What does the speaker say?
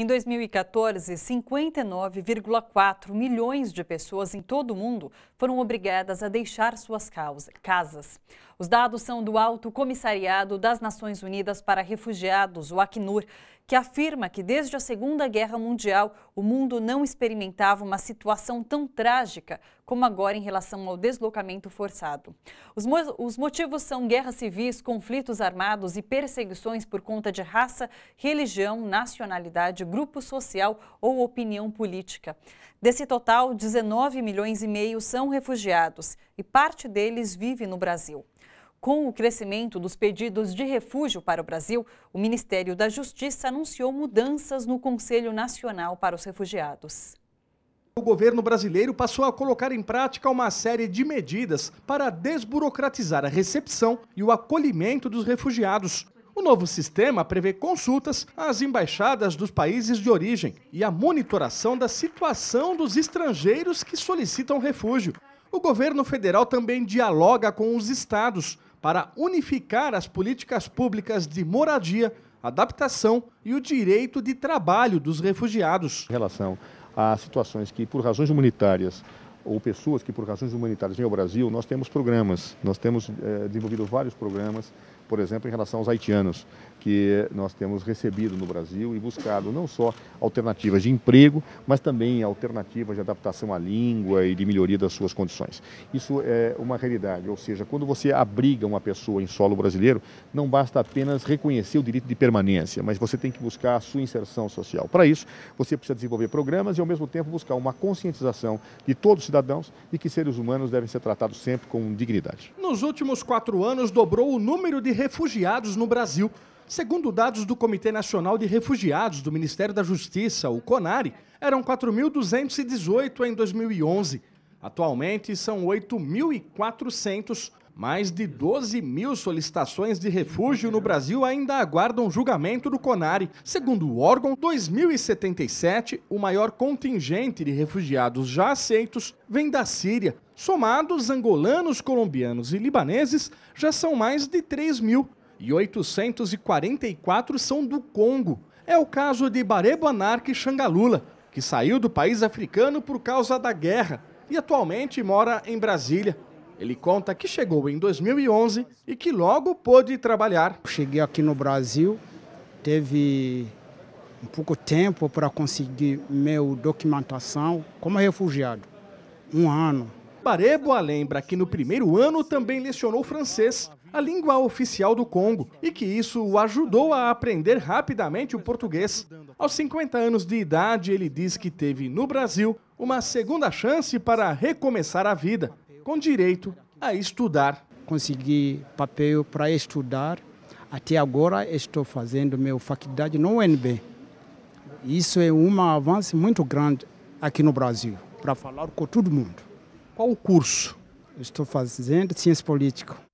Em 2014, 59,4 milhões de pessoas em todo o mundo foram obrigadas a deixar suas casas. Os dados são do Alto Comissariado das Nações Unidas para Refugiados, o Acnur, que afirma que desde a Segunda Guerra Mundial o mundo não experimentava uma situação tão trágica como agora em relação ao deslocamento forçado. Os, mo os motivos são guerras civis, conflitos armados e perseguições por conta de raça, religião, nacionalidade, grupo social ou opinião política. Desse total, 19 milhões e meio são refugiados e parte deles vive no Brasil. Com o crescimento dos pedidos de refúgio para o Brasil, o Ministério da Justiça anunciou mudanças no Conselho Nacional para os Refugiados. O governo brasileiro passou a colocar em prática uma série de medidas para desburocratizar a recepção e o acolhimento dos refugiados. O novo sistema prevê consultas às embaixadas dos países de origem e a monitoração da situação dos estrangeiros que solicitam refúgio. O governo federal também dialoga com os estados para unificar as políticas públicas de moradia, adaptação e o direito de trabalho dos refugiados. Em relação a situações que, por razões humanitárias, ou pessoas que por razões humanitárias vêm ao Brasil, nós temos programas, nós temos é, desenvolvido vários programas, por exemplo, em relação aos haitianos, que nós temos recebido no Brasil e buscado não só alternativas de emprego, mas também alternativas de adaptação à língua e de melhoria das suas condições. Isso é uma realidade, ou seja, quando você abriga uma pessoa em solo brasileiro, não basta apenas reconhecer o direito de permanência, mas você tem que buscar a sua inserção social. Para isso, você precisa desenvolver programas e, ao mesmo tempo, buscar uma conscientização de todos os cidadãos cidadãos e que seres humanos devem ser tratados sempre com dignidade. Nos últimos quatro anos, dobrou o número de refugiados no Brasil. Segundo dados do Comitê Nacional de Refugiados do Ministério da Justiça, o CONARE, eram 4.218 em 2011. Atualmente são 8.400 mais de 12 mil solicitações de refúgio no Brasil ainda aguardam julgamento do CONARE. Segundo o órgão, 2077, o maior contingente de refugiados já aceitos vem da Síria. Somados, angolanos, colombianos e libaneses já são mais de 3 mil. E 844 são do Congo. É o caso de Barebo Anarque Xangalula, que saiu do país africano por causa da guerra e atualmente mora em Brasília. Ele conta que chegou em 2011 e que logo pôde trabalhar. Cheguei aqui no Brasil, teve um pouco tempo para conseguir meu documentação como refugiado. Um ano. Bareboa lembra que no primeiro ano também lecionou francês, a língua oficial do Congo, e que isso o ajudou a aprender rapidamente o português. Aos 50 anos de idade, ele diz que teve no Brasil uma segunda chance para recomeçar a vida com direito a estudar. Consegui papel para estudar. Até agora estou fazendo minha faculdade no UNB. Isso é um avanço muito grande aqui no Brasil, para falar com todo mundo. Qual o curso? Estou fazendo ciência política.